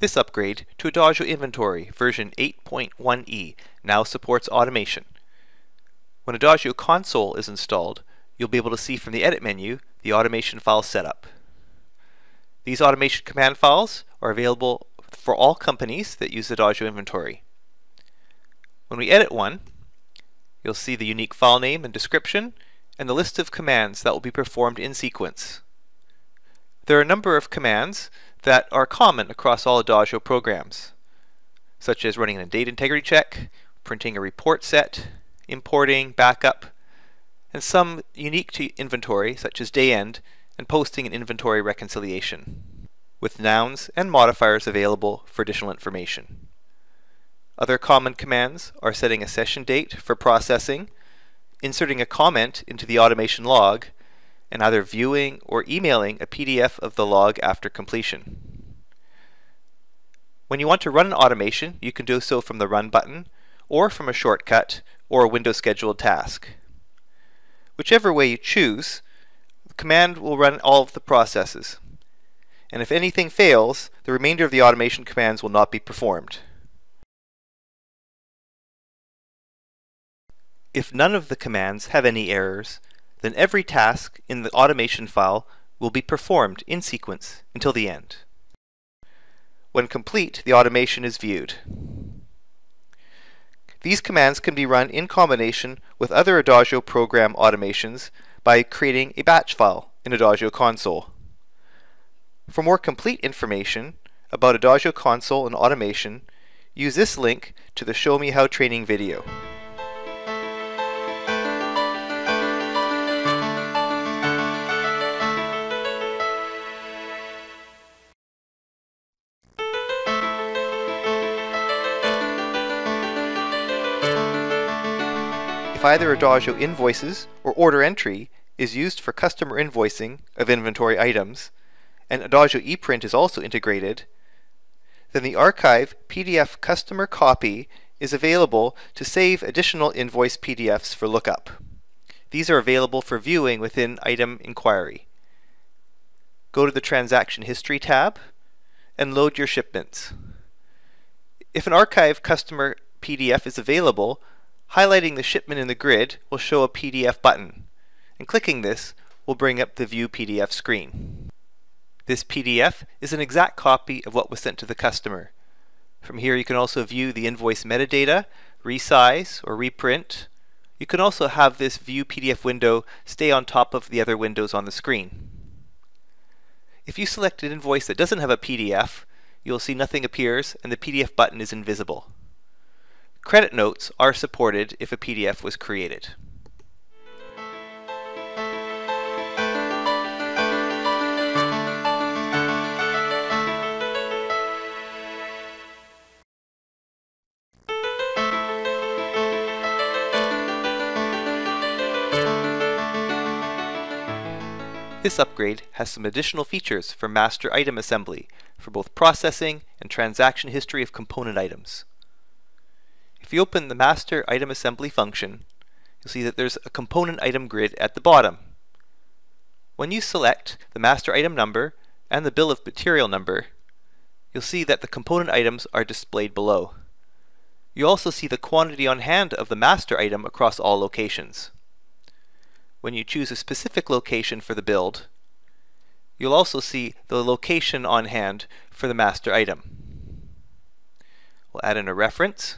This upgrade to Adagio Inventory version 8.1e now supports automation. When Adagio Console is installed, you'll be able to see from the Edit menu the automation file setup. These automation command files are available for all companies that use Adagio Inventory. When we edit one, you'll see the unique file name and description and the list of commands that will be performed in sequence. There are a number of commands that are common across all Adagio programs, such as running a data integrity check, printing a report set, importing, backup, and some unique to inventory, such as day end, and posting an inventory reconciliation, with nouns and modifiers available for additional information. Other common commands are setting a session date for processing, inserting a comment into the automation log, and either viewing or emailing a PDF of the log after completion. When you want to run an automation, you can do so from the Run button, or from a shortcut, or a window scheduled task. Whichever way you choose, the command will run all of the processes. And if anything fails, the remainder of the automation commands will not be performed. If none of the commands have any errors, then every task in the automation file will be performed in sequence until the end. When complete, the automation is viewed. These commands can be run in combination with other Adagio program automations by creating a batch file in Adagio Console. For more complete information about Adagio Console and automation, use this link to the Show Me How training video. If either Adagio Invoices or Order Entry is used for customer invoicing of inventory items, and Adagio ePrint is also integrated, then the archive PDF customer copy is available to save additional invoice PDFs for lookup. These are available for viewing within Item Inquiry. Go to the Transaction History tab and load your shipments. If an archive customer PDF is available, Highlighting the shipment in the grid will show a PDF button, and clicking this will bring up the View PDF screen. This PDF is an exact copy of what was sent to the customer. From here you can also view the invoice metadata, resize or reprint. You can also have this View PDF window stay on top of the other windows on the screen. If you select an invoice that doesn't have a PDF, you'll see nothing appears and the PDF button is invisible. Credit notes are supported if a PDF was created. This upgrade has some additional features for master item assembly for both processing and transaction history of component items. If you open the master item assembly function, you'll see that there's a component item grid at the bottom. When you select the master item number and the bill of material number, you'll see that the component items are displayed below. You also see the quantity on hand of the master item across all locations. When you choose a specific location for the build, you'll also see the location on hand for the master item. We'll add in a reference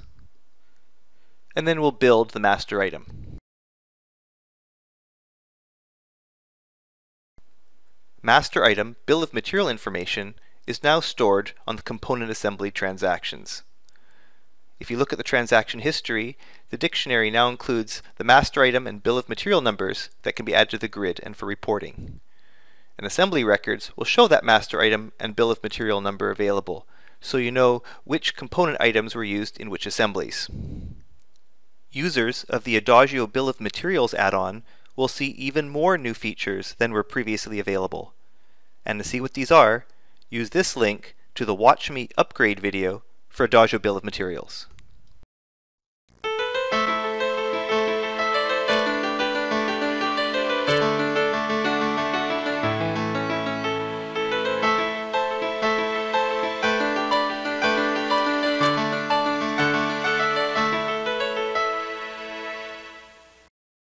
and then we'll build the master item. Master item bill of material information is now stored on the component assembly transactions. If you look at the transaction history, the dictionary now includes the master item and bill of material numbers that can be added to the grid and for reporting. And assembly records will show that master item and bill of material number available, so you know which component items were used in which assemblies. Users of the Adagio Bill of Materials add-on will see even more new features than were previously available. And to see what these are, use this link to the Watch Me upgrade video for Adagio Bill of Materials.